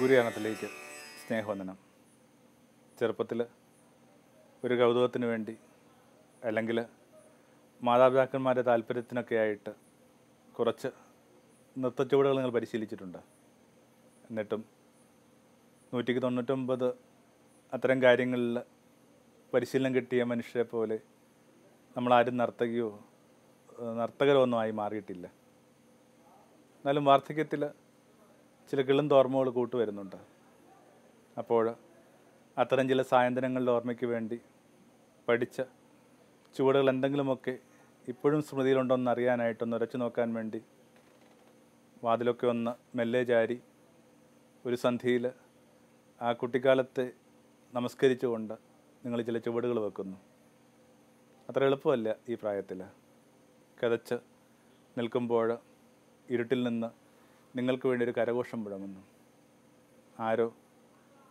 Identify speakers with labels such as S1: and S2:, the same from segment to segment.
S1: ഗുരുയാനത്തിലേക്ക് സ്നേഹവന്ദനം. ചെറുപ്പത്തിൽ ഒരു കൗതുകത്തിന് വേണ്ടി അല്ലെങ്കിൽ മാതാപിതാക്കന്മാരുടെ താല്പര്യത്തിനൊക്കെ ആയിട്ട് കുറച്ച് നൃത്തച്ചുവടുകൾ നിങ്ങൾ പരിശീലിച്ചിട്ടുണ്ട്. എന്നിട്ടും നൂറ്റിക്ക് തൊണ്ണൂറ്റൊമ്പത് അത്തരം കാര്യങ്ങളിൽ പരിശീലനം കിട്ടിയ മനുഷ്യരെ പോലെ നമ്മളാരും നർത്തകിയോ നർത്തകരോ ഒന്നും ആയി മാറിയിട്ടില്ല. എന്നാലും വാർദ്ധക്യത്തിൽ ചില കിളും തോർമ്മകൾ കൂട്ടുവരുന്നുണ്ട്. അപ്പോൾ അത്തരം ചില സായന്തനങ്ങളുടെ ഓർമ്മയ്ക്ക് വേണ്ടി പഠിച്ച ചുവടുകൾ എന്തെങ്കിലുമൊക്കെ ഇപ്പോഴും സ്മൃതിയിലുണ്ടോ എന്ന് അറിയാനായിട്ടൊന്ന് ഉരച്ചു നോക്കാൻ വേണ്ടി വാതിലൊക്കെ ഒന്ന് മെല്ലെ ചാരി ഒരു സന്ധിയിൽ ആ കുട്ടിക്കാലത്തെ നമസ്കരിച്ചുകൊണ്ട് നിങ്ങൾ ചില ചുവടുകൾ വെക്കുന്നു. അത്ര എളുപ്പമല്ല ഈ പ്രായത്തിൽ. കിതച്ച് നിൽക്കുമ്പോൾ ഇരുട്ടിൽ നിന്ന് നിങ്ങൾക്ക് വേണ്ടി ഒരു കരഘോഷം മുഴങ്ങുന്നു. ആരോ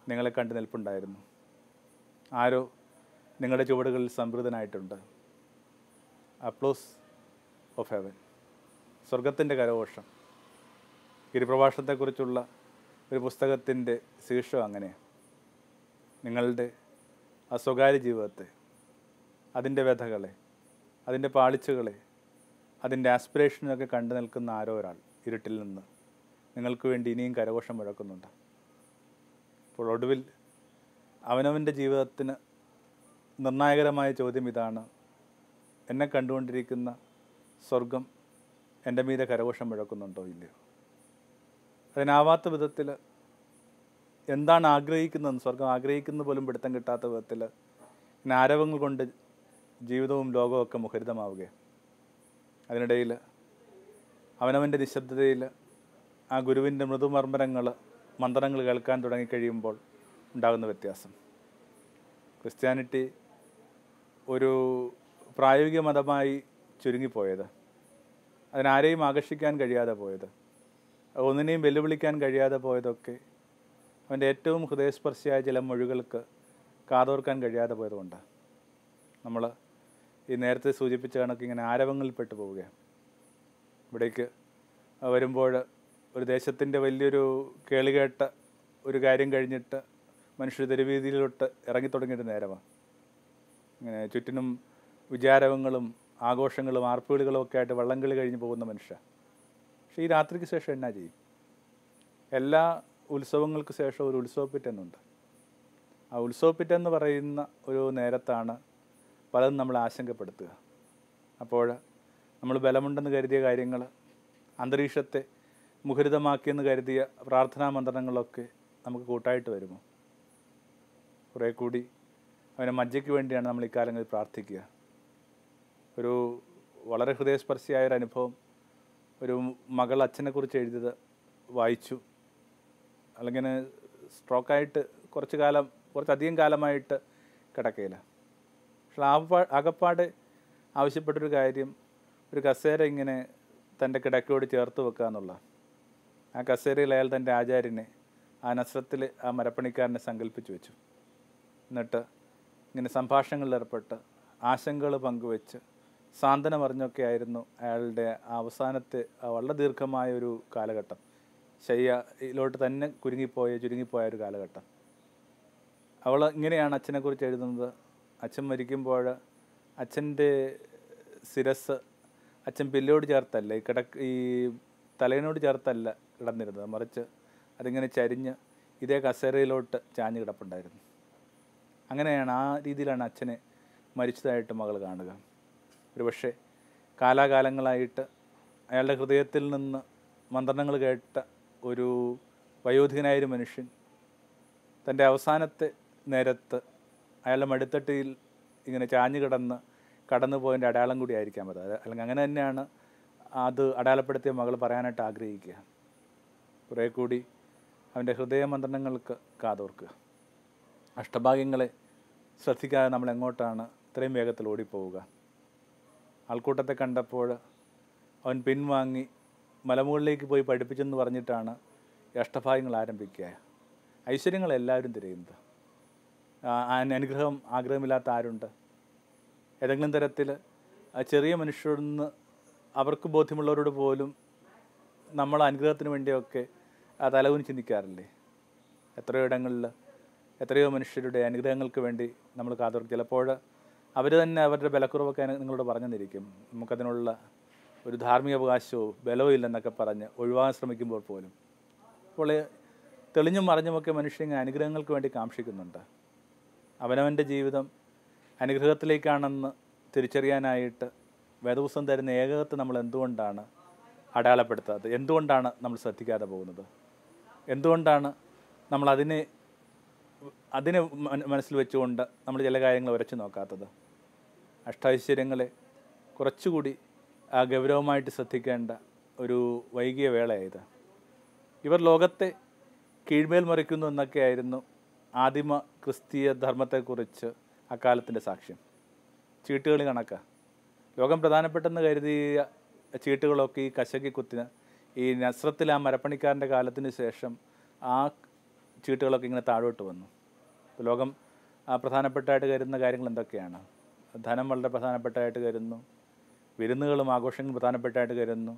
S1: നിങ്ങളെ കണ്ടു നിൽപ്പുണ്ടായിരുന്നു. ആരോ നിങ്ങളുടെ ചുവടുകളിൽ സംതൃതനായിട്ടുണ്ട് അപ്ലോസ് ഓഫ് ഹെവൻ സ്വർഗത്തിന്റെ കരഘോഷം. ഗിരിപ്രഭാഷണത്തെക്കുറിച്ചുള്ള ഒരു പുസ്തകത്തിന്റെ ശീർഷം അങ്ങനെയാണ് നിങ്ങളുടെ ആ സ്വകാര്യ ജീവിതത്തെ അതിന്റെ വ്യഥകളെ അതിന്റെ പാളിച്ചകളെ അതിന്റെ ആസ്പിറേഷനൊക്കെ കണ്ടു നിൽക്കുന്ന ആരോ ഒരാൾ ഇരുട്ടിൽ നിന്ന്. നിങ്ങൾക്ക് വേണ്ടി ഇനിയും കരഘോഷം മുഴക്കുന്നുണ്ട്. അപ്പോൾ ഒടുവിൽ അവനവന്റെ ജീവിതത്തിന് നിർണായകരമായ ചോദ്യം ഇതാണ്. എന്നെ കണ്ടുകൊണ്ടിരിക്കുന്ന സ്വർഗം എന്റെ മീതെ കരഘോഷം മുഴക്കുന്നുണ്ടോ ഇല്ലയോ? അതിനാവാത്ത വിധത്തിൽ എന്താണ് ആഗ്രഹിക്കുന്നതെന്ന് സ്വർഗം ആഗ്രഹിക്കുന്ന പോലും പിടുത്തം കിട്ടാത്ത വിധത്തിൽ ആരവങ്ങൾ കൊണ്ട് ജീവിതവും ലോകവും ഒക്കെ മുഖരിതമാവുകയാണ്. അതിനിടയിൽ അവനവന്റെ നിശബ്ദതയിൽ ആ ഗുരുവിന്റെ മൃദുമർമ്മരങ്ങൾ മന്ത്രങ്ങൾ കേൾക്കാൻ തുടങ്ങിക്കഴിയുമ്പോൾ ഉണ്ടാകുന്ന വ്യത്യാസം. ക്രിസ്ത്യാനിറ്റി ഒരു പ്രായോഗിക മതമായി ചുരുങ്ങിപ്പോയത്. അതിനാരെയും ആകർഷിക്കാൻ കഴിയാതെ പോയത്. ഒന്നിനെയും വെല്ലുവിളിക്കാൻ കഴിയാതെ പോയതൊക്കെ അവന്റെ ഏറ്റവും ഹൃദയസ്പർശിയായ ചില മൊഴികൾക്ക് കാതോർക്കാൻ കഴിയാതെ പോയതുകൊണ്ട് നമ്മൾ ഈ നേരത്തെ സൂചിപ്പിച്ച കണക്ക് ഇങ്ങനെ ആരവങ്ങളിൽപ്പെട്ടു പോവുകയാണ് ഇവിടേക്ക് വരുമ്പോൾ ഒരു ദേശത്തിന്റെ വലിയൊരു കേളികേട്ട ഒരു കാര്യം കഴിഞ്ഞിട്ട് മനുഷ്യർ തെരുവീതിയിലോട്ട് ഇറങ്ങിത്തുടങ്ങിയിട്ട് നേരമാണ്. ഇങ്ങനെ ചുറ്റിനും വിചാരവങ്ങളും ആഘോഷങ്ങളും ആർപ്പുവിളികളും ഒക്കെ ആയിട്ട് വള്ളംകളി കഴിഞ്ഞ് പോകുന്ന മനുഷ്യ പക്ഷേ ഈ രാത്രിക്ക് ശേഷം എന്നാ ചെയ്യും? എല്ലാ ഉത്സവങ്ങൾക്ക് ശേഷം ഒരു ഉത്സവപ്പിറ്റെന്നുണ്ട്. ആ ഉത്സവപ്പിറ്റെന്ന് പറയുന്ന ഒരു നേരത്താണ് പലതും നമ്മൾ ആശങ്കപ്പെടുത്തുക. അപ്പോൾ നമ്മൾ ബലമുണ്ടെന്ന് കരുതിയ കാര്യങ്ങൾ അന്തരീക്ഷത്തെ മുഖരിതമാക്കിയെന്ന് കരുതിയ പ്രാർത്ഥനാ മന്ത്രങ്ങളൊക്കെ നമുക്ക് കൂട്ടായിട്ട് വരുമോ? കുറേ കൂടി അവനെ മജ്ജയ്ക്ക് വേണ്ടിയാണ് നമ്മൾ ഇക്കാലങ്ങളിൽ പ്രാർത്ഥിക്കുക. ഒരു വളരെ ഹൃദയസ്പർശിയായ ഒരു അനുഭവം ഒരു മകൾ അച്ഛനെക്കുറിച്ച് എഴുതിയത് വായിച്ചു. അല്ലെങ്കിൽ സ്ട്രോക്കായിട്ട് കുറച്ച് കാലം കുറച്ചധികം കാലമായിട്ട് കിടക്കയില്ല. പക്ഷെ ആകപ്പാ അകപ്പാട് ആവശ്യപ്പെട്ടൊരു കാര്യം ഒരു കസേര ഇങ്ങനെ തന്റെ കിടക്കയോട് ചേർത്ത് വെക്കുക എന്നുള്ള ആ കസേരയിൽ അയാൾ തന്റെ ആചാര്യനെ ആ നസ്രത്തിൽ ആ മരപ്പണിക്കാരനെ സങ്കല്പിച്ചു വെച്ചു. എന്നിട്ട് ഇങ്ങനെ സംഭാഷണങ്ങളിൽ ഏർപ്പെട്ട് ആശങ്കകൾ പങ്കുവെച്ച് സാന്ത്വനം അറിഞ്ഞൊക്കെ ആയിരുന്നു അയാളുടെ അവസാനത്തെ വളരെ ദീർഘമായ ഒരു കാലഘട്ടം. ശയ്യയിലോട്ട് തന്നെ കുരുങ്ങിപ്പോയ ചുരുങ്ങിപ്പോയ ഒരു കാലഘട്ടം. അവൾ ഇങ്ങനെയാണ് അച്ഛനെക്കുറിച്ച് എഴുതുന്നത്. അച്ഛൻ മരിക്കുമ്പോൾ അച്ഛന്റെ ശിരസ് അച്ഛൻ പില്ലോട് ചേർത്തല്ല ഈ കിടക്ക് ഈ തലേനോട് ചേർത്തല്ല കിടന്നിരുന്നത് മറിച്ച് അതിങ്ങനെ ചരിഞ്ഞ് ഇതേ കസേരയിലോട്ട് ചാഞ്ഞ് കിടപ്പുണ്ടായിരുന്നു. അങ്ങനെയാണ് ആ രീതിയിലാണ് അച്ഛനെ മരിച്ചതായിട്ട് മകൾ കാണുക. ഒരുപക്ഷെ കാലാകാലങ്ങളായിട്ട് അയാളുടെ ഹൃദയത്തിൽ നിന്ന് മന്ത്രണങ്ങൾ കേട്ട ഒരു വയോധികനായൊരു മനുഷ്യൻ തന്റെ അവസാനത്തെ നേരത്ത് അയാളുടെ മടിത്തട്ടിയിൽ ഇങ്ങനെ ചാഞ്ഞു കിടന്ന് കടന്നു പോയതിന്റെ അടയാളം കൂടി ആയിരിക്കാം അത്. അല്ലെങ്കിൽ അങ്ങനെ തന്നെയാണ് അത് അടയാളപ്പെടുത്തിയ മകൾ പറയാനായിട്ട് ആഗ്രഹിക്കുക. കുറേ കൂടി അവന്റെ ഹൃദയമന്ത്രണങ്ങൾക്ക് കാതോർക്കുക. അഷ്ടഭാഗ്യങ്ങളെ ശ്രദ്ധിക്കാതെ നമ്മൾ എങ്ങോട്ടാണ് ഇത്രയും വേഗത്തിൽ ഓടിപ്പോവുക? ആൾക്കൂട്ടത്തെ കണ്ടപ്പോൾ അവൻ പിൻവാങ്ങി മലമുകളിലേക്ക് പോയി പഠിപ്പിച്ചെന്ന് പറഞ്ഞിട്ടാണ് അഷ്ടഭാഗ്യങ്ങൾ ആരംഭിക്കുക. ഐശ്വര്യങ്ങൾ എല്ലാവരും തിരയുന്നത്. അനുഗ്രഹം ആഗ്രഹമില്ലാത്ത ആരുണ്ട്? ഏതെങ്കിലും തരത്തിൽ ചെറിയ മനുഷ്യരിൽ നിന്ന് അവർക്ക് ബോധ്യമുള്ളവരോട് പോലും നമ്മൾ അനുഗ്രഹത്തിന് വേണ്ടിയൊക്കെ തലകുനി ചിന്തിക്കാറില്ലേ? എത്രയോ ഇടങ്ങളിൽ എത്രയോ മനുഷ്യരുടെ അനുഗ്രഹങ്ങൾക്ക് വേണ്ടി നമ്മൾ കാതോർക്കും ചിലപ്പോൾ അവർ തന്നെ അവരുടെ ബലക്കുറവൊക്കെ നിങ്ങളോട് പറഞ്ഞു പറഞ്ഞെന്നിരിക്കും. നമുക്കതിനുള്ള ഒരു ധാർമ്മിക അവകാശവും ബലവും ഇല്ലെന്നൊക്കെ പറഞ്ഞ് ഒഴിവാക്കാൻ ശ്രമിക്കുമ്പോൾ പോലും. അപ്പോൾ തെളിഞ്ഞും മറിഞ്ഞുമൊക്കെ മനുഷ്യൻ അനുഗ്രഹങ്ങൾക്ക് വേണ്ടി കാക്ഷിക്കുന്നുണ്ട്. അവനവന്റെ ജീവിതം അനുഗ്രഹത്തിലേക്കാണെന്ന് തിരിച്ചറിയാനായിട്ട് വേദപുസ്തകം തരുന്ന ഏകകത്ത് നമ്മൾ എന്തുകൊണ്ടാണ് അടയാളപ്പെടുത്താത്തത്? എന്തുകൊണ്ടാണ് നമ്മൾ ശ്രദ്ധിക്കാതെ പോകുന്നത്? എന്തുകൊണ്ടാണ് നമ്മൾ അതിനെ അതിനെ മനസ്സിൽ വെച്ചുകൊണ്ട് നമ്മൾ ചില കാര്യങ്ങൾ ഉരച്ചു നോക്കാത്തത്? അഷ്ടൈശ്വര്യങ്ങളെ കുറച്ചുകൂടി ആ ഗൗരവമായിട്ട് ശ്രദ്ധിക്കേണ്ട ഒരു വൈകിയ വേളയായത്. ഇവർ ലോകത്തെ കീഴ്മേൽ മറിക്കുന്നു എന്നൊക്കെയായിരുന്നു ആദിമ ക്രിസ്തീയ ധർമ്മത്തെക്കുറിച്ച് അക്കാലത്തിന്റെ സാക്ഷ്യം. ചീട്ടുകളി കണക്കാ. ലോകം പ്രധാനപ്പെട്ടെന്ന് കരുതിയ ചീട്ടുകളൊക്കെ ഈ കശകി കുത്തിന് ഈ നസ്രത്തിൽ ആ മരപ്പണിക്കാരന്റെ കാലത്തിന് ശേഷം ആ ചീട്ടുകളൊക്കെ ഇങ്ങനെ താഴോട്ട് വന്നു. ലോകം പ്രധാനപ്പെട്ടായിട്ട് കരുതുന്ന കാര്യങ്ങൾ എന്തൊക്കെയാണ്? ധനം വളരെ പ്രധാനപ്പെട്ടായിട്ട് കരുതുന്നു. വിരുന്നുകളും ആഘോഷങ്ങളും പ്രധാനപ്പെട്ടായിട്ട് കരുതുന്നു.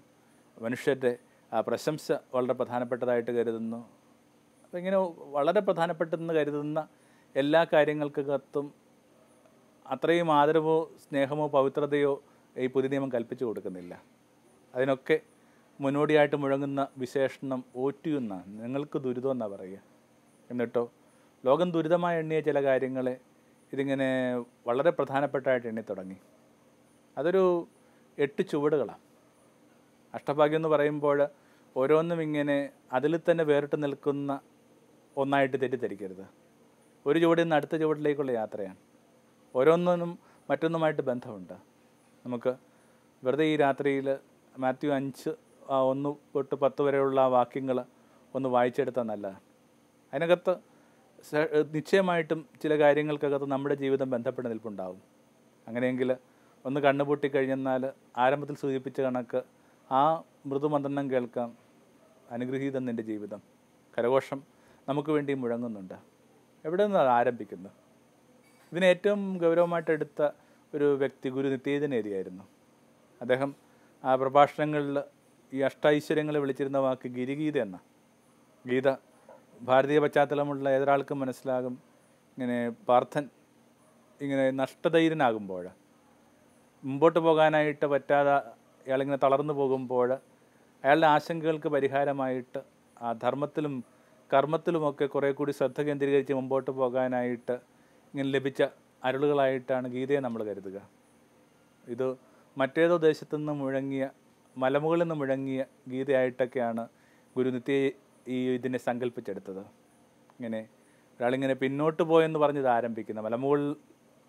S1: മനുഷ്യരുടെ പ്രശംസ വളരെ പ്രധാനപ്പെട്ടതായിട്ട് കരുതുന്നു. അപ്പോൾ ഇങ്ങനെ വളരെ പ്രധാനപ്പെട്ടെന്ന് കരുതുന്ന എല്ലാ കാര്യങ്ങൾക്കകത്തും അത്രയും ആദരവോ സ്നേഹമോ പവിത്രതയോ ഈ പുതിയ നിയമം കൽപ്പിച്ചു കൊടുക്കുന്നില്ല. അതിനൊക്കെ മുന്നോടിയായിട്ട് മുഴങ്ങുന്ന വിശേഷണം ഓറ്റു എന്നാണ് നിങ്ങൾക്ക് ദുരിതം എന്നാണ് പറയുക. എന്നിട്ടോ ലോകം ദുരിതമായി എണ്ണിയ ചില കാര്യങ്ങളെ ഇതിങ്ങനെ വളരെ പ്രധാനപ്പെട്ടതായിട്ട് എണ്ണി തുടങ്ങി. അതൊരു എട്ട് ചുവടുകളാണ് അഷ്ടഭാഗ്യം എന്ന് പറയുമ്പോൾ ഓരോന്നും ഇങ്ങനെ അതിൽ തന്നെ വേറിട്ട് നിൽക്കുന്ന ഒന്നായിട്ട് തെറ്റിദ്ധരിക്കരുത്. ഒരു ചുവടിൽ നിന്ന് അടുത്ത ചുവടിലേക്കുള്ള യാത്രയാണ്. ഓരോന്നിനും മറ്റൊന്നുമായിട്ട് ബന്ധമുണ്ട്. നമുക്ക് വെറുതെ ഈ രാത്രിയിൽ മാത്യു അഞ്ച് ഒന്ന് തൊട്ട് പത്ത് വരെയുള്ള വാക്യങ്ങൾ ഒന്ന് വായിച്ചെടുത്താൽ നല്ലതാണ്. അതിനകത്ത് നിശ്ചയമായിട്ടും ചില കാര്യങ്ങൾക്കകത്ത് നമ്മുടെ ജീവിതം ബന്ധപ്പെട്ട് നിൽപ്പുണ്ടാവും. അങ്ങനെയെങ്കിൽ ഒന്ന് കണ്ണുപൂട്ടി കഴിഞ്ഞെന്നാൽ ആരംഭത്തിൽ സൂചിപ്പിച്ച കണക്ക് ആ മൃദുമന്ത്രണം കേൾക്കാം അനുഗ്രഹീതം നിന്റെ ജീവിതം. കരഘോഷം നമുക്ക് വേണ്ടി മുഴങ്ങുന്നുണ്ട്. എവിടെ നിന്നാണ് ആരംഭിക്കുന്നത്? ഇതിന് ഏറ്റവും ഗൗരവമായിട്ട് എടുത്ത ഒരു വ്യക്തി ഗുരു നിത്യേതനേരിയായിരുന്നു അദ്ദേഹം ആ പ്രഭാഷണങ്ങളിൽ ഈ അഷ്ടൈശ്വര്യങ്ങളെ വിളിച്ചിരുന്ന വാക്ക് ഗിരിഗീത എന്ന. ഗീത. ഭാരതീയ പശ്ചാത്തലമുള്ള ഏതൊരാൾക്കും മനസ്സിലാകും. ഇങ്ങനെ പാർത്ഥൻ ഇങ്ങനെ നഷ്ടധൈര്യനാകുമ്പോൾ മുമ്പോട്ട് പോകാനായിട്ട് പറ്റാതെ അയാളിങ്ങനെ തളർന്നു പോകുമ്പോൾ അയാളുടെ ആശങ്കകൾക്ക് പരിഹാരമായിട്ട് ആ ധർമ്മത്തിലും കർമ്മത്തിലുമൊക്കെ കുറേ കൂടി ശ്രദ്ധ കേന്ദ്രീകരിച്ച് മുമ്പോട്ട് പോകാനായിട്ട് ഇങ്ങനെ ലഭിച്ച അരുളുകളായിട്ടാണ് ഗീതയെ നമ്മൾ കരുതുക. ഇത് മറ്റേതോ ദേശത്തു നിന്ന് മുഴങ്ങിയ മലമുകളിൽ നിന്ന് മുഴങ്ങിയ ഗീതയായിട്ടൊക്കെയാണ് ഗുരുനിത്യ ഈ ഇതിനെ സങ്കല്പിച്ചെടുത്തത് ഇങ്ങനെ ഒരാളിങ്ങനെ പിന്നോട്ട് പോയെന്ന് പറഞ്ഞത് ആരംഭിക്കുന്ന മലമുകളിൽ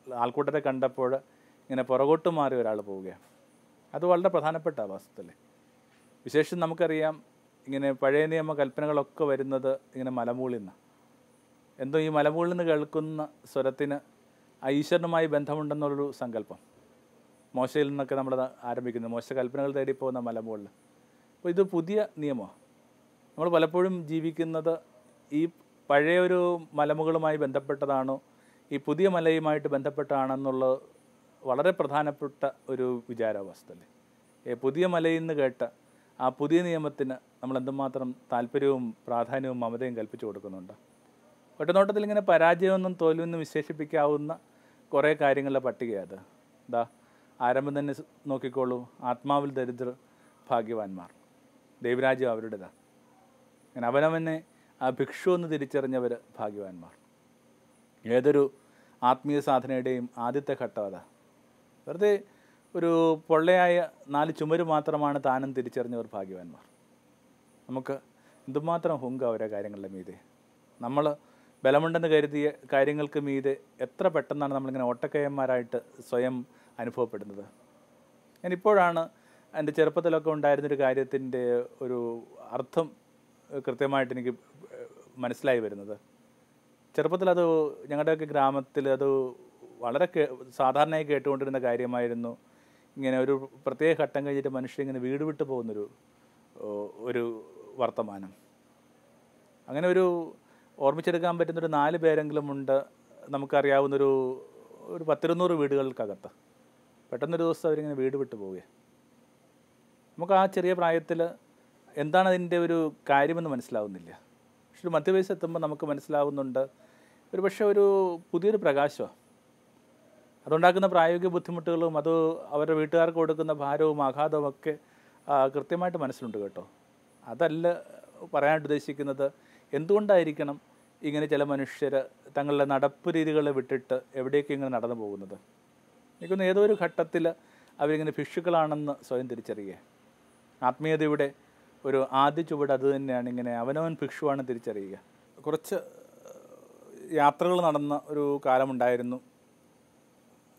S1: ആൾക്കൂട്ടത്തെ കണ്ടപ്പോൾ ഇങ്ങനെ പുറകോട്ട് മാറി ഒരാൾ പോവുകയാണ്. അത് വളരെ പ്രധാനപ്പെട്ട അവസ്ഥയിൽ. വിശേഷം നമുക്കറിയാം ഇങ്ങനെ പഴയ നിയമ കൽപ്പനകളൊക്കെ വരുന്നത് ഇങ്ങനെ മലമുകളിൽ നിന്ന് എന്തോ ഈ മലമുകളിൽ നിന്ന് കേൾക്കുന്ന സ്വരത്തിന് ആ ഈശ്വരനുമായി ബന്ധമുണ്ടെന്നുള്ളൊരു സങ്കല്പം. മോശയിൽ നിന്നൊക്കെ നമ്മൾ ആരംഭിക്കുന്നത് മോശ കൽപ്പനകൾ തേടി പോകുന്ന മലമുകളിൽ. അപ്പോൾ ഇത് പുതിയ നിയമമാണ് നമ്മൾ പലപ്പോഴും ജീവിക്കുന്നത് ഈ പഴയ ഒരു മലമുകളുമായി ബന്ധപ്പെട്ടതാണോ ഈ പുതിയ മലയുമായിട്ട് ബന്ധപ്പെട്ടാണെന്നുള്ളത് വളരെ പ്രധാനപ്പെട്ട ഒരു വിചാരാവസ്ഥല്ലേ ഈ പുതിയ മലയിൽ നിന്ന് കേട്ട ആ പുതിയ നിയമത്തിന് നമ്മൾ എന്തുമാത്രം താല്പര്യവും പ്രാധാന്യവും മമതയും കൽപ്പിച്ചു കൊടുക്കുന്നുണ്ട്. ഒറ്റനോട്ടത്തിൽ ഇങ്ങനെ പരാജയമൊന്നും തോൽവെന്നും വിശേഷിപ്പിക്കാവുന്ന കുറേ കാര്യങ്ങളുടെ പട്ടികയത് എന്താ ആരംഭം തന്നെ നോക്കിക്കോളൂ. ആത്മാവിൽ ദരിദ്രർ ഭാഗ്യവാന്മാർ. ദൈവരാജ്യം അവരുടേതാണ് അങ്ങനെ അവനവനെ ആ ഭിക്ഷു എന്ന് തിരിച്ചറിഞ്ഞവർ ഭാഗ്യവാന്മാർ. ഏതൊരു ആത്മീയ സാധനയുടെയും ആദ്യത്തെ ഘട്ടം അതാ. വെറുതെ ഒരു പൊള്ളയായ നാല് ചുമര് മാത്രമാണ് താനും തിരിച്ചറിഞ്ഞവർ ഭാഗ്യവാന്മാർ. നമുക്ക് എന്തുമാത്രം ഹുങ്ക ഓരോ കാര്യങ്ങളുടെ മീതെ. നമ്മൾ ബലമുണ്ടെന്ന് കരുതിയ കാര്യങ്ങൾക്ക് മീതെ എത്ര പെട്ടെന്നാണ് നമ്മളിങ്ങനെ ഓട്ടക്കയന്മാരായിട്ട് സ്വയം അനുഭവപ്പെടുന്നത്. ഞാനിപ്പോഴാണ് എന്റെ ചെറുപ്പത്തിലൊക്കെ ഉണ്ടായിരുന്നൊരു കാര്യത്തിന്റെ ഒരു അർത്ഥം കൃത്യമായിട്ട് എനിക്ക് മനസ്സിലായി വരുന്നത്. ചെറുപ്പത്തിൽ അത് ഞങ്ങളുടെയൊക്കെ ഗ്രാമത്തിൽ അത് വളരെ സാധാരണയായി കേട്ടുകൊണ്ടിരുന്ന കാര്യമായിരുന്നു. ഇങ്ങനെ ഒരു പ്രത്യേക ഘട്ടം കഴിഞ്ഞിട്ട് മനുഷ്യൻ ഇങ്ങനെ വീട് വിട്ടു പോകുന്നൊരു ഒരു വർത്തമാനം. അങ്ങനെ ഒരു ഓർമ്മിച്ചെടുക്കാൻ പറ്റുന്നൊരു നാല് പേരെങ്കിലും ഉണ്ട്. നമുക്കറിയാവുന്നൊരു ഒരു പത്തിരുന്നൂറ് വീടുകൾക്കകത്ത്. പെട്ടെന്നൊരു ദിവസം അവരിങ്ങനെ വീട് വിട്ടു പോവുകയാണ് നമുക്ക് ആ ചെറിയ പ്രായത്തിൽ എന്താണ് അതിന്റെ ഒരു കാര്യമെന്ന് മനസ്സിലാവുന്നില്ല. പക്ഷെ ഒരു മധ്യവയസ്സ് എത്തുമ്പോൾ നമുക്ക് മനസ്സിലാവുന്നുണ്ട്. ഒരു പക്ഷേ ഒരു പുതിയൊരു പ്രകാശമാണ് അതുണ്ടാക്കുന്ന പ്രായോഗിക ബുദ്ധിമുട്ടുകളും അത് അവരുടെ വീട്ടുകാർക്ക് കൊടുക്കുന്ന ഭാരവും ആഘാതവും ഒക്കെ കൃത്യമായിട്ട് മനസ്സിലുണ്ട് കേട്ടോ. അതല്ല പറയാനായിട്ട് ഉദ്ദേശിക്കുന്നത് എന്തുകൊണ്ടായിരിക്കണം ഇങ്ങനെ ചില മനുഷ്യർ തങ്ങളുടെ നടപ്പ് രീതികളെ വിട്ടിട്ട് എവിടേക്കും ഇങ്ങനെ നടന്നു പോകുന്നത്? എനിക്കൊന്ന് ഏതോ ഒരു ഘട്ടത്തിൽ അവരിങ്ങനെ ഭിക്ഷുക്കളാണെന്ന് സ്വയം തിരിച്ചറിയുക ആത്മീയതയുടെ ഒരു ആദ്യ ചുവട് അത് തന്നെയാണ് ഇങ്ങനെ അവനവൻ ഭിക്ഷുവാണ് തിരിച്ചറിയുക. കുറച്ച് യാത്രകൾ നടന്ന ഒരു കാലമുണ്ടായിരുന്നു.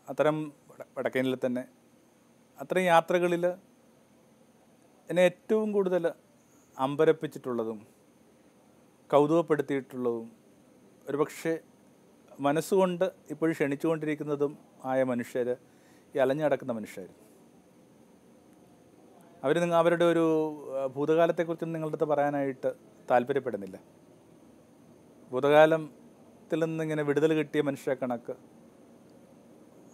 S1: അത്തരം വട- വടക്കേനിൽ തന്നെ അത്തരം യാത്രകളിൽ എന്നെ ഏറ്റവും കൂടുതൽ അമ്പരപ്പിച്ചിട്ടുള്ളതും കൗതുകപ്പെടുത്തിയിട്ടുള്ളതും ഒരുപക്ഷെ മനസ്സുകൊണ്ട് ഇപ്പോഴും ക്ഷണിച്ചുകൊണ്ടിരിക്കുന്നതും ആയ മനുഷ്യർ ഈ അലഞ്ഞടക്കുന്ന മനുഷ്യർ അവർ നിങ്ങൾ അവരുടെ ഒരു ഭൂതകാലത്തെക്കുറിച്ചൊന്നും നിങ്ങളുടെ അടുത്ത് പറയാനായിട്ട് താല്പര്യപ്പെടുന്നില്ല. ഭൂതകാലത്തിൽ നിന്നിങ്ങനെ വിടുതൽ കിട്ടിയ മനുഷ്യ കണക്ക്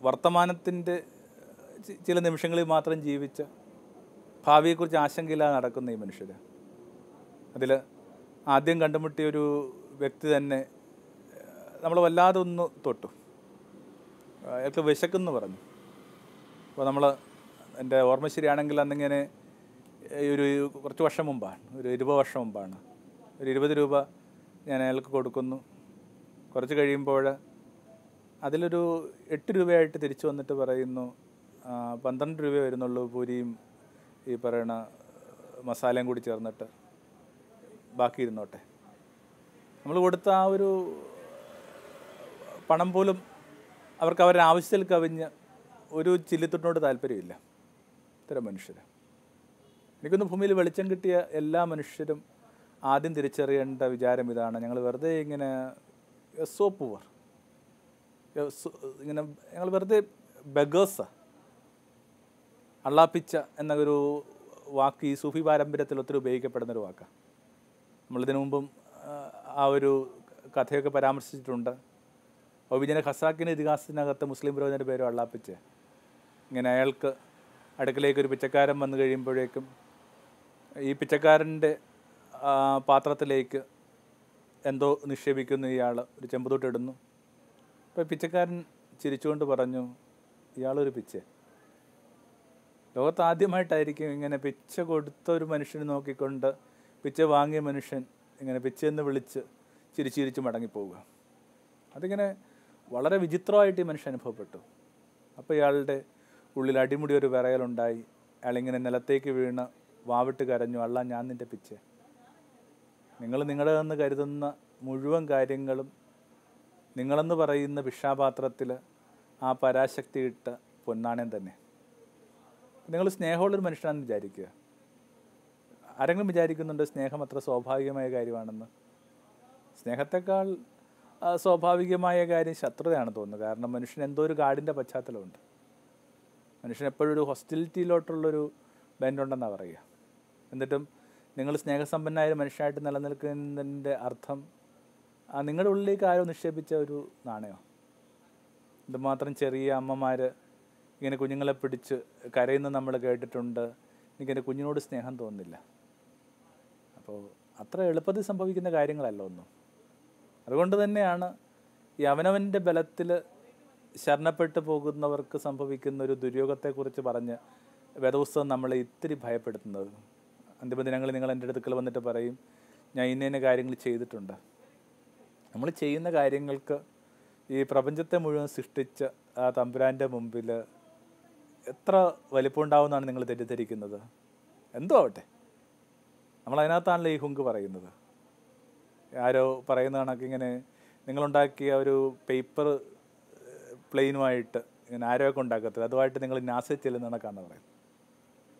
S1: വർത്തമാനത്തിന്റെ ചില നിമിഷങ്ങളിൽ മാത്രം ജീവിച്ച ഭാവിയെക്കുറിച്ച് ആശങ്കയില്ലാതെ നടക്കുന്ന ഈ മനുഷ്യർ അതിൽ ആദ്യം കണ്ടുമുട്ടിയ ഒരു വ്യക്തി തന്നെ നമ്മൾ വല്ലാതെ ഒന്ന് തൊട്ടു. അയാൾക്ക് വിശക്കെന്ന് പറഞ്ഞു. അപ്പോൾ നമ്മൾ എന്റെ ഓർമ്മ ശരിയാണെങ്കിൽ അന്നിങ്ങനെ ഒരു കുറച്ച് വർഷം മുമ്പാണ് ഒരു ഇരുപത് വർഷം മുമ്പാണ്. ഒരു ഇരുപത് രൂപ ഞാൻ അയാൾക്ക് കൊടുക്കുന്നു. കുറച്ച് കഴിയുമ്പോൾ അതിലൊരു എട്ട് രൂപയായിട്ട് തിരിച്ചു വന്നിട്ട് പറയുന്നു പന്ത്രണ്ട് രൂപ വരുന്നുള്ളൂ പൂരിയും ഈ പറയണ മസാലയും കൂടി ചേർന്നിട്ട്. ബാക്കി ഇരുന്നോട്ടെ. നമ്മൾ കൊടുത്ത ആ ഒരു പണം പോലും അവർക്ക് അവരുടെ ആവശ്യത്തിൽ കവിഞ്ഞ് ഒരു ചില്ലിത്തുട്ടിനോട് താല്പര്യമില്ല. ഇത്തരം മനുഷ്യർ എനിക്കൊന്ന് ഭൂമിയിൽ വെളിച്ചം കിട്ടിയ എല്ലാ മനുഷ്യരും ആദ്യം തിരിച്ചറിയേണ്ട വിചാരം ഇതാണ്. ഞങ്ങൾ വെറുതെ ഇങ്ങനെ സോ പൂവർ ഇങ്ങനെ ഞങ്ങൾ വെറുതെ ബഗേഴ്സ അള്ളാപ്പിച്ച എന്നൊരു വാക്ക് ഈ സൂഫി പാരമ്പര്യത്തിൽ ഒത്തിരി ഉപയോഗിക്കപ്പെടുന്ന ഒരു വാക്കാണ് നമ്മളിതിനു മുമ്പും ആ, ആ ഒരു കഥയൊക്കെ പരാമർശിച്ചിട്ടുണ്ട്. ഒബിജന ഖസാക്കിന്റെ ഇതിഹാസത്തിനകത്ത് മുസ്ലിം പുരോഹിതന്റെ പേര് വള്ളാപ്പിച്ച്. ഇങ്ങനെ അയാൾക്ക് അടുക്കളയിലേക്ക് ഒരു പിച്ചക്കാരൻ വന്നു കഴിയുമ്പോഴേക്കും ഈ പിച്ചക്കാരന്റെ പാത്രത്തിലേക്ക് എന്തോ നിക്ഷേപിക്കുന്നു ഇയാൾ ഒരു ചെമ്പുതൊട്ടിടുന്നു അപ്പോൾ പിച്ചക്കാരൻ ചിരിച്ചുകൊണ്ട് പറഞ്ഞു ഇയാളൊരു പിച്ചേ. ലോകത്ത് ആദ്യമായിട്ടായിരിക്കും ഇങ്ങനെ പിച്ച കൊടുത്ത ഒരു മനുഷ്യനെ നോക്കിക്കൊണ്ട് പിച്ച വാങ്ങിയ മനുഷ്യൻ ഇങ്ങനെ പിച്ചെന്ന് വിളിച്ച് ചിരിച്ചിരിച്ച് ചിരിച്ച് മടങ്ങിപ്പോവുക. അതിങ്ങനെ വളരെ വിചിത്രമായിട്ട് ഈ മനുഷ്യൻ അനുഭവപ്പെട്ടു. അപ്പോൾ ഇയാളുടെ ഉള്ളിൽ അടിമുടി ഒരു വിറയലുണ്ടായി. അയാളിങ്ങനെ നിലത്തേക്ക് വീണ് വാവിട്ട് കരഞ്ഞു അള്ള ഞാൻ നിന്റെ പിച്ചേ. നിങ്ങൾ നിങ്ങളെന്ന് കരുതുന്ന മുഴുവൻ കാര്യങ്ങളും നിങ്ങളെന്ന് പറയുന്ന ഭിക്ഷാപാത്രത്തിൽ ആ പരാശക്തി ഇട്ട പൊന്നാണയം തന്നെ. നിങ്ങൾ സ്നേഹമുള്ളൊരു മനുഷ്യനാണെന്ന് വിചാരിക്കുക. ആരെങ്കിലും വിചാരിക്കുന്നുണ്ട് സ്നേഹം അത്ര സ്വാഭാവികമായ കാര്യമാണെന്ന്. സ്നേഹത്തെക്കാൾ സ്വാഭാവികമായ കാര്യം ശത്രുതയാണ് തോന്നുന്നത് കാരണം മനുഷ്യൻ എന്തോ ഒരു കാടിന്റെ പശ്ചാത്തലമുണ്ട്. മനുഷ്യൻ എപ്പോഴും ഒരു ഹോസ്റ്റിലിറ്റിയിലോട്ടുള്ളൊരു ബെൻഡുണ്ടെന്നാണ് പറയുക. എന്നിട്ടും നിങ്ങൾ സ്നേഹസമ്പന്നായ മനുഷ്യനായിട്ട് നിലനിൽക്കുന്നതിന്റെ അർത്ഥം നിങ്ങളുടെ ഉള്ളിലേക്ക് ആരോ നിക്ഷേപിച്ച ഒരു നാണയം? എന്തുമാത്രം ചെറിയ അമ്മമാർ ഇങ്ങനെ കുഞ്ഞുങ്ങളെ പിടിച്ച് കരയുന്ന നമ്മൾ കേട്ടിട്ടുണ്ട്. എനിക്കെന്റെ കുഞ്ഞിനോട് സ്നേഹം തോന്നുന്നില്ല. അപ്പോൾ അത്ര എളുപ്പത്തിൽ സംഭവിക്കുന്ന കാര്യങ്ങളല്ല ഒന്നും. അതുകൊണ്ട് തന്നെയാണ് ഈ അവനവന്റെ ബലത്തിൽ ശരണപ്പെട്ടു പോകുന്നവർക്ക് സംഭവിക്കുന്ന ഒരു ദുര്യോഗത്തെക്കുറിച്ച് പറഞ്ഞ് വേദപുസ്തകം നമ്മളെ ഇത്തിരി ഭയപ്പെടുത്തുന്നത്. അന്തിമ ദിനങ്ങളിൽ നിങ്ങൾ എന്റെ അടുത്തുക്കൾ വന്നിട്ട് പറയും ഞാൻ ഇന്ന ഇന്ന കാര്യങ്ങൾ ചെയ്തിട്ടുണ്ട്. നമ്മൾ ചെയ്യുന്ന കാര്യങ്ങൾക്ക് ഈ പ്രപഞ്ചത്തെ മുഴുവൻ സൃഷ്ടിച്ച ആ തമ്പുരാന്റെ മുമ്പിൽ എത്ര വലിപ്പമുണ്ടാവുമെന്നാണ് നിങ്ങൾ തെറ്റിദ്ധരിക്കുന്നത്? എന്തോ ആവട്ടെ. നമ്മൾ അതിനകത്താണല്ലോ ഈ ഹുങ്ക് പറയുന്നത്. ആരോ പറയുന്ന കണക്ക് ഇങ്ങനെ നിങ്ങളുണ്ടാക്കിയ ഒരു പേപ്പർ പ്ലെയിനുമായിട്ട് ഇങ്ങനെ ആരോയൊക്കെ ഉണ്ടാക്കത്തില്ല. അതുമായിട്ട് നിങ്ങൾ നാസയിൽ ചെല്ലുന്ന കണക്കാണെന്ന് പറയും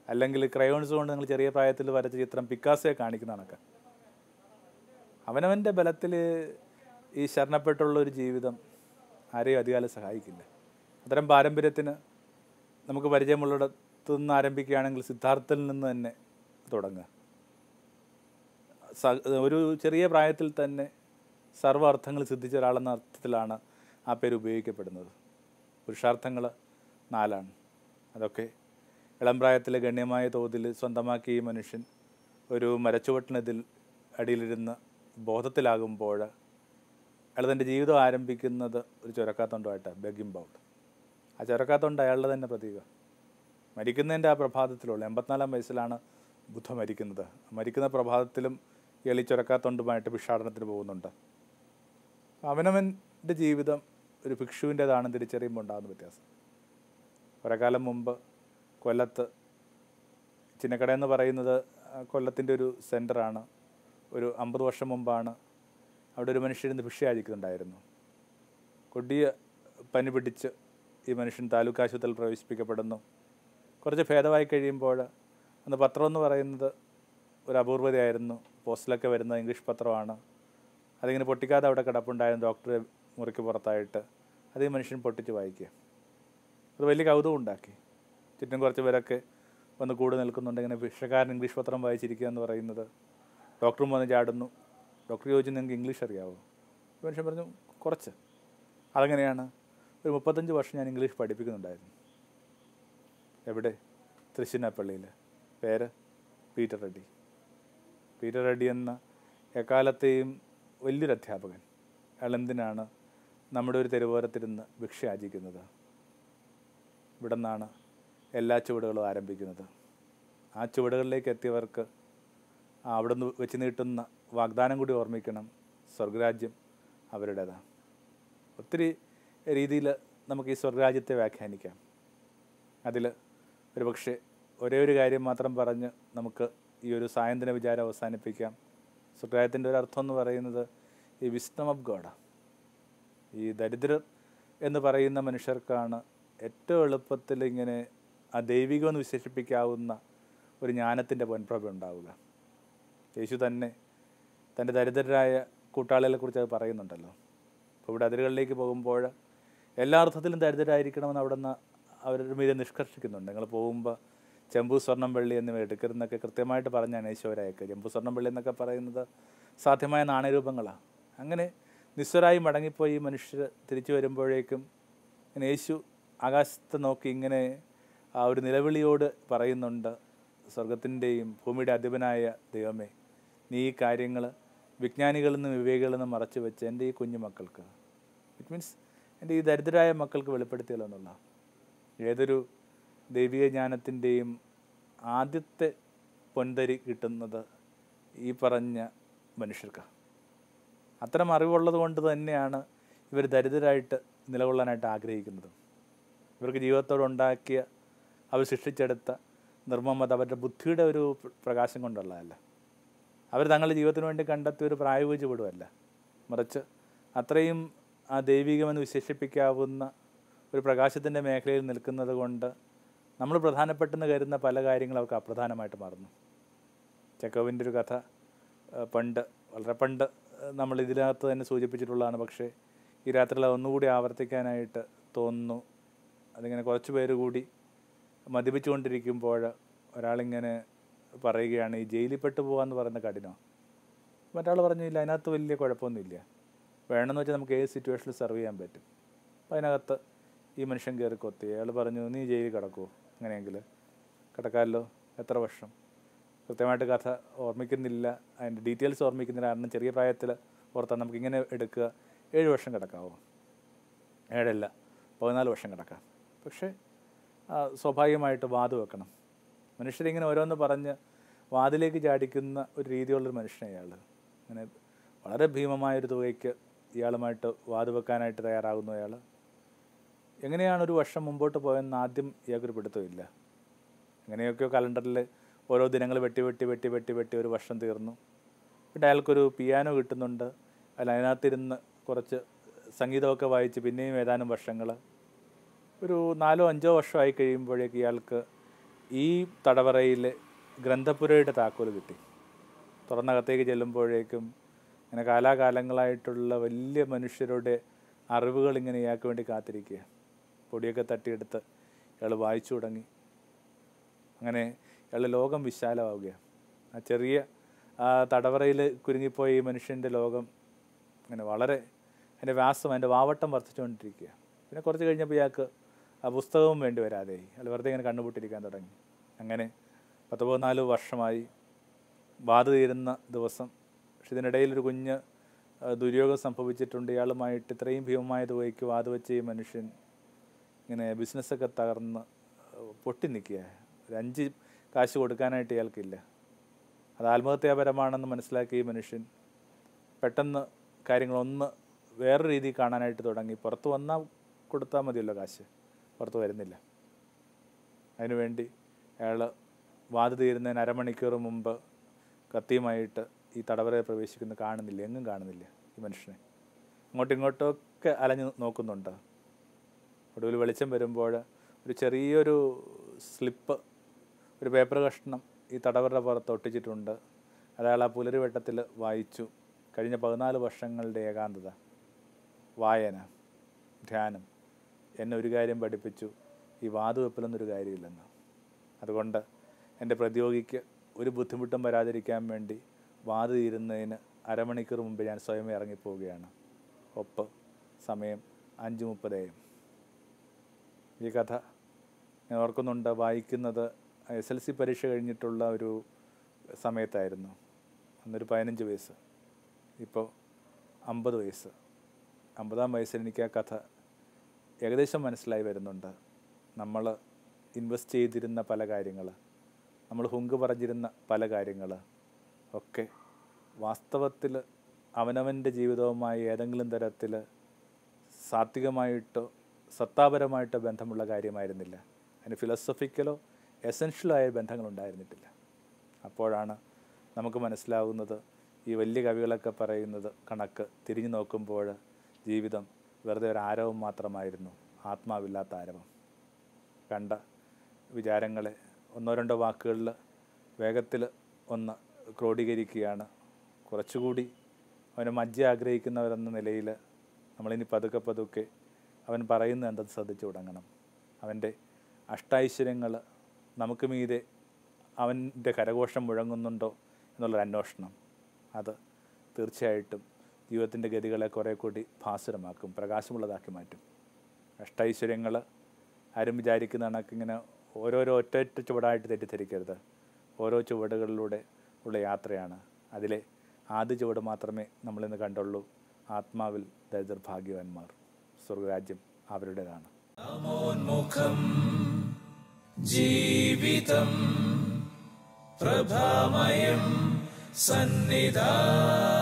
S1: അല്ലെങ്കിൽ ക്രയോൺസ് കൊണ്ട് നിങ്ങൾ ചെറിയ പ്രായത്തിൽ വരച്ച ചിത്രം പിക്കാസയെ കാണിക്കുന്ന കണക്ക്. അവനവന്റെ ബലത്തിൽ ഈ ശരണപ്പെട്ടുള്ള ഒരു ജീവിതം ആരെയും അധികാലം സഹായിക്കില്ല. അത്തരം പാരമ്പര്യത്തിന് നമുക്ക് പരിചയമുള്ളിടത്തു നിന്ന് ആരംഭിക്കുകയാണെങ്കിൽ സിദ്ധാർത്ഥത്തിൽ നിന്ന് തന്നെ തുടങ്ങുക. ഒരു ചെറിയ പ്രായത്തിൽ തന്നെ സർവ അർത്ഥങ്ങൾ സിദ്ധിച്ച ഒരാളെന്ന അർത്ഥത്തിലാണ് ആ പേര് ഉപയോഗിക്കപ്പെടുന്നത്. പുരുഷാർത്ഥങ്ങൾ നാലാണ്. അതൊക്കെ ഇളം പ്രായത്തിലെ ഗണ്യമായ തോതിൽ സ്വന്തമാക്കിയ ഈ മനുഷ്യൻ ഒരു മരച്ചുവട്ടിനതിൽ അടിയിലിരുന്ന് ബോധത്തിലാകുമ്പോൾ അയാൾ തന്റെ ജീവിതം ആരംഭിക്കുന്നത് ഒരു ചുരക്കാത്തൊണ്ടുമായിട്ടാണ് ബെഗിം ബൗട്ട് ആ ചുരക്കാത്തൊണ്ട് അയാളുടെ തന്നെ പ്രതീകം. മരിക്കുന്നതിന്റെ ആ പ്രഭാതത്തിലുള്ള എൺപത്തിനാലാം വയസ്സിലാണ് ബുദ്ധ മരിക്കുന്നത്. മരിക്കുന്ന പ്രഭാതത്തിലും ഇയാൾ ഈ ചുരക്കാത്തൊണ്ടുമായിട്ട് ഭിക്ഷാടനത്തിന് പോകുന്നുണ്ട്. അവനവന്റെ ജീവിതം ഒരു ഭിക്ഷുവിന്റേതാണെന്ന് തിരിച്ചറിയുമ്പോൾ ഉണ്ടാകുന്ന വ്യത്യാസം. ഒരകാലം കാലം മുമ്പ് കൊല്ലത്ത് ചിന്നക്കട എന്ന് പറയുന്നത് കൊല്ലത്തിന്റെ ഒരു സെന്ററാണ് ഒരു അമ്പത് വർഷം മുമ്പാണ് അവിടെ ഒരു മനുഷ്യരിന്ന് ഭിക്ഷ യാചിക്കുന്നുണ്ടായിരുന്നു. കൊടിയ പനി പിടിച്ച് ഈ മനുഷ്യൻ താലൂക്ക് ആശുപത്രിയിൽ പ്രവേശിപ്പിക്കപ്പെടുന്നു. കുറച്ച് ഭേദമായി കഴിയുമ്പോൾ അന്ന് പത്രം എന്ന് പറയുന്നത് ഒരു അപൂർവതയായിരുന്നു പോസ്റ്റിലൊക്കെ വരുന്ന ഇംഗ്ലീഷ് പത്രമാണ്. അതിങ്ങനെ പൊട്ടിക്കാതെ അവിടെ കിടപ്പുണ്ടായിരുന്നു ഡോക്ടർ മുറിക്ക് പുറത്തായിട്ട് അത് ഈ മനുഷ്യൻ പൊട്ടിച്ച് വായിക്കുക. അത് വലിയ കൗതുകം ഉണ്ടാക്കി. ചുറ്റും കുറച്ച് പേരൊക്കെ വന്ന് കൂടെ നിൽക്കുന്നുണ്ട്. ഇങ്ങനെ ഭിക്ഷക്കാരൻ ഇംഗ്ലീഷ് പത്രം വായിച്ചിരിക്കുക എന്ന് പറയുന്നത്. ഡോക്ടറും വന്ന് ചാടുന്നു. ഡോക്ടർ ചോദിച്ചു നിങ്ങൾക്ക് ഇംഗ്ലീഷ് അറിയാവോ? മനുഷ്യൻ പറഞ്ഞു കുറച്ച്. അതങ്ങനെയാണ് ഒരു മുപ്പത്തഞ്ച് വർഷം ഞാൻ ഇംഗ്ലീഷ് പഠിപ്പിക്കുന്നുണ്ടായിരുന്നു. എവിടെ? തൃശ്ശിനാപ്പള്ളിയിൽ പേര്? പീറ്റർ റെഡ്ഡി. പീറ്റർ റെഡ്ഡി എന്ന എക്കാലത്തെയും വലിയൊരു അധ്യാപകൻ അയാൾ എന്തിനാണ് നമ്മുടെ ഒരു തെരുവോരത്തിരുന്ന് ഭിക്ഷ യാചിക്കുന്നത്? ഇവിടെ നിന്നാണ് എല്ലാ ചുവടുകളും ആരംഭിക്കുന്നത്. ആ ചുവടുകളിലേക്ക് എത്തിയവർക്ക് അവിടെ നിന്ന് വെച്ച് നീട്ടുന്ന വാഗ്ദാനം കൂടി ഓർമ്മിക്കണം. സ്വർഗരാജ്യം അവരുടേതാണ് ഒത്തിരി രീതിയിൽ നമുക്ക് ഈ സ്വർഗരാജ്യത്തെ വ്യാഖ്യാനിക്കാം. അതിൽ ഒരു പക്ഷേ ഒരേ ഒരു കാര്യം മാത്രം പറഞ്ഞ് നമുക്ക് ഈ ഒരു സായന്തന വിചാരം അവസാനിപ്പിക്കാം. സുഖായത്തിന്റെ ഒരു അർത്ഥം എന്ന് പറയുന്നത് ഈ വിസ്ഡം ഓഫ് ഗോഡ് ഈ ദരിദ്രർ എന്ന് പറയുന്ന മനുഷ്യർക്കാണ് ഏറ്റവും എളുപ്പത്തിൽ ഇങ്ങനെ ആ ദൈവികമെന്ന് വിശേഷിപ്പിക്കാവുന്ന ഒരു ജ്ഞാനത്തിന്റെ പൊൻപ്രഭ ഉണ്ടാവുക. യേശു തന്നെ തന്റെ ദരിദ്രരായ കൂട്ടാളികളെക്കുറിച്ച് അത് പറയുന്നുണ്ടല്ലോ. അപ്പോൾ ഇവിടെ അതിരുകളിലേക്ക് പോകുമ്പോൾ എല്ലാ അർത്ഥത്തിലും ദരിദ്രരായിരിക്കണമെന്ന് അവിടെ നിന്ന് അവരുടെ മീതെ നിഷ്കർഷിക്കുന്നുണ്ട്. നിങ്ങൾ പോകുമ്പോൾ ചെമ്പു സ്വർണം വെള്ളി എന്നിവ എടുക്കരുതെന്നൊക്കെ കൃത്യമായിട്ട് പറഞ്ഞാണ് യേശുവരയൊക്കെ ചെമ്പു സ്വർണം വെള്ളി എന്നൊക്കെ പറയുന്നത് സാധ്യമായ നാണയരൂപങ്ങളാണ് അങ്ങനെ നിസ്വരായി മടങ്ങിപ്പോയി മനുഷ്യർ തിരിച്ചു വരുമ്പോഴേക്കും യേശു ആകാശത്ത് നോക്കി ഇങ്ങനെ ആ ഒരു നിലവിളിയോട് പറയുന്നുണ്ട് സ്വർഗത്തിന്റെയും ഭൂമിയുടെ അധിപനായ ദൈവമേ നീ ഈ കാര്യങ്ങൾ വിജ്ഞാനികളിൽ നിന്നും വിവേകികളിൽ നിന്നും മറച്ചു വെച്ച് എന്റെ ഈ കുഞ്ഞു മക്കൾക്ക്. ഇറ്റ് മീൻസ് എന്റെ ഈ ദരിദ്രരായ മക്കൾക്ക് വെളിപ്പെടുത്തിയല്ലോ എന്നുള്ള. ഏതൊരു ദൈവിക ജ്ഞാനത്തിന്റെയും ആദ്യത്തെ പൊൻതരി കിട്ടുന്നത് ഈ പറഞ്ഞ മനുഷ്യർക്ക്. അത്തരം അറിവുള്ളത് കൊണ്ട് തന്നെയാണ് ഇവർ ദരിദ്രരായിട്ട് നിലകൊള്ളാനായിട്ട് ആഗ്രഹിക്കുന്നത്. ഇവർക്ക് ജീവിതത്തോടുണ്ടാക്കിയ അവർ സൃഷ്ടിച്ചെടുത്ത നിർമ്മമത അവരുടെ ബുദ്ധിയുടെ ഒരു പ്രകാശം കൊണ്ടുള്ളതല്ല. അവർ തങ്ങളുടെ ജീവിതത്തിന് വേണ്ടി കണ്ടെത്തിയ ഒരു പ്രായോഗിക ചുവടുമല്ല മറിച്ച് അത്രയും ആ ദൈവികമെന്ന് വിശേഷിപ്പിക്കാവുന്ന ഒരു പ്രകാശത്തിന്റെ മേഖലയിൽ നിൽക്കുന്നത് കൊണ്ട് നമ്മൾ പ്രധാനപ്പെട്ടെന്ന് കരുതുന്ന പല കാര്യങ്ങളും അവർക്ക് അപ്രധാനമായിട്ട് മാറുന്നു. ചെക്കോവിന്റെ ഒരു കഥ പണ്ട് വളരെ പണ്ട് നമ്മൾ ഇതിനകത്ത് തന്നെ സൂചിപ്പിച്ചിട്ടുള്ളതാണ്. പക്ഷേ ഈ രാത്രിയിൽ ഒന്നുകൂടി ആവർത്തിക്കാനായിട്ട് തോന്നുന്നു. അതിങ്ങനെ കുറച്ച് പേര് കൂടി മദ്യപിച്ചുകൊണ്ടിരിക്കുമ്പോൾ ഒരാളിങ്ങനെ പറയുകയാണ് ഈ ജയിലിൽ പെട്ടു പോകാമെന്ന് പറയുന്ന കഠിനം മറ്റാൾ പറഞ്ഞു ഇല്ല അതിനകത്ത് വലിയ കുഴപ്പമൊന്നുമില്ല. വേണമെന്ന് വെച്ചാൽ നമുക്ക് ഏത് സിറ്റുവേഷനിൽ സെർവ് ചെയ്യാൻ പറ്റും? അപ്പോൾ അതിനകത്ത് ഈ മനുഷ്യൻ കയറി കൊത്തി. അയാൾ പറഞ്ഞു നീ ജയിലിൽ കിടക്കുമോ അങ്ങനെയെങ്കിൽ കിടക്കാമല്ലോ എത്ര വർഷം? കൃത്യമായിട്ട് കഥ ഓർമ്മിക്കുന്നില്ല. അതിന്റെ ഡീറ്റെയിൽസ് ഓർമ്മിക്കുന്നില്ല. കാരണം ചെറിയ പ്രായത്തിൽ ഓർത്താൽ നമുക്ക് ഇങ്ങനെ എടുക്കുക. ഏഴ് വർഷം കിടക്കാവോ? ഏഴല്ല പതിനാല് വർഷം കിടക്കാം. പക്ഷേ സ്വാഭാവികമായിട്ട് വാത് വെക്കണം. മനുഷ്യരിങ്ങനെ ഓരോന്ന് പറഞ്ഞ് വാതിലേക്ക് ചാടിക്കുന്ന ഒരു രീതിയുള്ളൊരു മനുഷ്യനാണ് ഇയാൾ അങ്ങനെ വളരെ ഭീമമായൊരു തുകയ്ക്ക് ഇയാളുമായിട്ട് വാത് വെക്കാനായിട്ട് തയ്യാറാകുന്നു അയാൾ എങ്ങനെയാണ് ഒരു വർഷം മുമ്പോട്ട് പോയെന്ന് ആദ്യം ഇയാൾക്കൊരു പിടുത്തമില്ല എങ്ങനെയൊക്കെയോ കലണ്ടറിൽ ഓരോ ദിനങ്ങൾ വെട്ടി വെട്ടി വെട്ടി വെട്ടി വെട്ടി ഒരു വർഷം തീർന്നു. പിന്നെ അയാൾക്കൊരു പിയാനോ കിട്ടുന്നുണ്ട്. അല്ല അതിനകത്തിരുന്ന് കുറച്ച് സംഗീതമൊക്കെ വായിച്ച് പിന്നെയും ഏതാനും വർഷങ്ങൾ. ഒരു നാലോ അഞ്ചോ വർഷമായി കഴിയുമ്പോഴേക്ക് ഇയാൾക്ക് ഈ തടവറയിൽ ഗ്രന്ഥപുരയുടെ താക്കോൽ കിട്ടി. തുറന്നകത്തേക്ക് ചെല്ലുമ്പോഴേക്കും ഇങ്ങനെ കാലാകാലങ്ങളായിട്ടുള്ള വലിയ മനുഷ്യരുടെ അറിവുകൾ ഇങ്ങനെ ഇയാൾക്ക് വേണ്ടി കാത്തിരിക്കുക പൊടിയൊക്കെ തട്ടിയെടുത്ത് ഇയാൾ വായിച്ചു തുടങ്ങി. അങ്ങനെ ഇയാളുടെ ലോകം വിശാലമാവുകയാണ്. ആ ചെറിയ തടവറയിൽ കുരുങ്ങിപ്പോയ ഈ മനുഷ്യന്റെ ലോകം അങ്ങനെ വളരെ അതിന്റെ വ്യാസം അതിന്റെ വാവട്ടം വർദ്ധിച്ചുകൊണ്ടിരിക്കുക പിന്നെ കുറച്ച് കഴിഞ്ഞപ്പോൾ ഇയാൾക്ക് ആ പുസ്തകവും വേണ്ടി വരാതെയായി അയാൾ വെറുതെ ഇങ്ങനെ കണ്ണുപൊട്ടിരിക്കാൻ തുടങ്ങി. അങ്ങനെ പത്ത് പതിനാല് വർഷമായി ബാധ തീരുന്ന ദിവസം പക്ഷെ ഇതിനിടയിൽ ഒരു കുഞ്ഞ് ദുര്യോഗം സംഭവിച്ചിട്ടുണ്ട്. ഇയാളുമായിട്ട് ഇത്രയും ഭീമമായ തുകയ്ക്ക് വാതുവെച്ച ഈ മനുഷ്യൻ ഇങ്ങനെ ബിസിനസ്സൊക്കെ തകർന്ന് പൊട്ടി നിൽക്കുക ഒരു അഞ്ച് കാശ് കൊടുക്കാനായിട്ട് ഇയാൾക്കില്ല. അത് ആത്മഹത്യാപരമാണെന്ന് മനസ്സിലാക്കി ഈ മനുഷ്യൻ പെട്ടെന്ന് കാര്യങ്ങളൊന്ന് വേറെ രീതിയിൽ കാണാനായിട്ട് തുടങ്ങി. പുറത്ത് വന്നാൽ കൊടുത്താൽ മതിയല്ലോ കാശ്. പുറത്ത് വരുന്നില്ല. അതിനുവേണ്ടി അയാൾ വാത് തീരുന്നതിന് അരമണിക്കൂർ മുമ്പ് കത്തിയുമായിട്ട് ഈ തടവറയിൽ പ്രവേശിക്കുന്നു കാണുന്നില്ല. എങ്ങും കാണുന്നില്ല ഈ മനുഷ്യനെ. അങ്ങോട്ടും ഇങ്ങോട്ടൊക്കെ അലഞ്ഞ് നോക്കുന്നുണ്ട്. ഒടുവിൽ വെളിച്ചം വരുമ്പോൾ ഒരു ചെറിയൊരു സ്ലിപ്പ് ഒരു പേപ്പർ കഷ്ണം ഈ തടവരുടെ പുറത്ത് ഒട്ടിച്ചിട്ടുണ്ട്. അയാൾ ആ പുലരിവട്ടത്തിൽ വായിച്ചു. കഴിഞ്ഞ പതിനാല് വർഷങ്ങളുടെ ഏകാന്തത വായന ധ്യാനം എന്നെ ഒരു കാര്യം പഠിപ്പിച്ചു. ഈ വാതുവെപ്പിലൊന്നൊരു കാര്യമില്ലെന്ന്. അതുകൊണ്ട് എന്റെ പ്രതിയോഗിക്ക് ഒരു ബുദ്ധിമുട്ടും വരാതിരിക്കാൻ വേണ്ടി വാത് തീരുന്നതിന് അരമണിക്കൂർ മുമ്പ് ഞാൻ സ്വയം ഇറങ്ങിപ്പോവുകയാണ്. ഒപ്പ് സമയം അഞ്ച് മുപ്പതേയും ഈ കഥ ഞാൻ ഓർക്കുന്നുണ്ട് വായിക്കുന്നത് എസ് എൽ സി പരീക്ഷ കഴിഞ്ഞിട്ടുള്ള ഒരു സമയത്തായിരുന്നു. അന്നൊരു പതിനഞ്ച് വയസ്സ്. ഇപ്പോൾ അമ്പത് വയസ്സ്. അമ്പതാം വയസ്സിൽ എനിക്ക് ആ കഥ ഏകദേശം മനസ്സിലായി വരുന്നുണ്ട്. നമ്മൾ ഇൻവെസ്റ്റ് ചെയ്തിരുന്ന പല കാര്യങ്ങൾ നമ്മൾ ഹുങ്ക് പറഞ്ഞിരുന്ന പല കാര്യങ്ങൾ ഒക്കെ വാസ്തവത്തിൽ അവനവന്റെ ജീവിതവുമായി ഏതെങ്കിലും തരത്തിൽ സാത്വികമായിട്ടോ സത്താപരമായിട്ടോ ബന്ധമുള്ള കാര്യമായിരുന്നില്ല. അതിന് ഫിലോസഫിക്കലോ ബന്ധങ്ങൾ ബന്ധങ്ങളുണ്ടായിരുന്നിട്ടില്ല. അപ്പോഴാണ് നമുക്ക് മനസ്സിലാവുന്നത് ഈ വലിയ കവികളൊക്കെ പറയുന്നത് കണക്ക് തിരിഞ്ഞു നോക്കുമ്പോൾ ജീവിതം വെറുതെ ഒരു ആരവം മാത്രമായിരുന്നു ആത്മാവില്ലാത്ത ആരവം. കണ്ട വിചാരങ്ങളെ ഒന്നോ രണ്ടോ വാക്കുകളിൽ വേഗത്തിൽ ഒന്ന് ക്രോഡീകരിക്കുകയാണ്. കുറച്ചുകൂടി അവനെ മജ്ജ ആഗ്രഹിക്കുന്നവരെന്ന നിലയിൽ നമ്മളിനി പതുക്കെ പതുക്കെ അവൻ പറയുന്നത് എന്തെന്ന് ശ്രദ്ധിച്ചു തുടങ്ങണം. അവന്റെ അഷ്ടൈശ്വര്യങ്ങൾ നമുക്ക് മീതെ അവന്റെ കരഘോഷം മുഴങ്ങുന്നുണ്ടോ എന്നുള്ളൊരു അന്വേഷണം. അത് തീർച്ചയായിട്ടും ജീവിതത്തിന്റെ ഗതികളെ കുറേ കൂടി ഭാസുരമാക്കും പ്രകാശമുള്ളതാക്കി മാറ്റും. അഷ്ടൈശ്വര്യങ്ങൾ ആരും വിചാരിക്കുന്ന കണക്കിങ്ങനെ ഓരോരോ ഒറ്റ ചുവടായിട്ട് തെറ്റിദ്ധരിക്കരുത്. ഓരോ ചുവടുകളിലൂടെ ഉള്ള യാത്രയാണ്. അതിലെ ആദ്യ ചുവട് മാത്രമേ നമ്മളിന്ന് കണ്ടുള്ളൂ. ആത്മാവിൽ ദരിദ്രർ ഭാഗ്യവാന്മാർ സ്വർഗരാജ്യം അവരുടേതാണ്.
S2: ജീവിതം പ്രഭാമയം സന്നിധാനം